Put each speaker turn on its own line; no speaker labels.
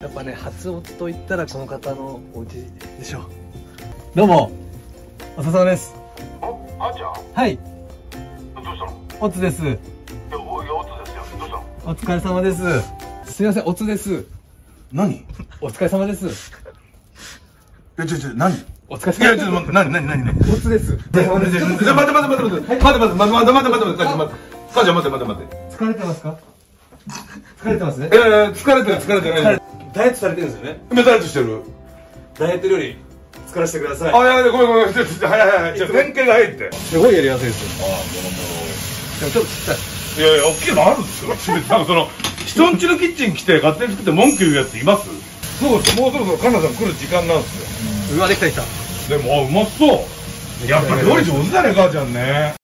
やっぱね初音と言ったらこの方のお家でしょう。どうもお疲れ様です。
お、あーちゃん？
はい。
どうしたの？
おつです。
いや、おいや、おつですよ。どうしたの
お疲れ様ですすいませんおつです
何
お疲れ様です
え、ちょ、ちょ、何い
お疲れ様
や、
です
ちょっと待って、何、何、何、何
おつです
待って待って待って待って待って待って待って待って待って待って待って待って待って母ちゃん待って待って待って
疲れてますか疲れてますね
えー、疲れてる疲れてない
ダイエットされてるんですよね。
メタイトしてる。
ダイエット料理作らせてください。
あ、いやごめんごめんちょっとはいはいはいちょっと変形が入って。
すごいやりやすいですよ。
あ
でもちょっとちっちゃい
いやいや、大きいのあるんですよ。なんかその人んちのキッチン来て勝手に作って文句言うやついます？そうです。もうそろそろカナさん来る時間なんですよ。
うわできたできた。
でもあうまそう。やっぱ料理上手だね母ちゃんね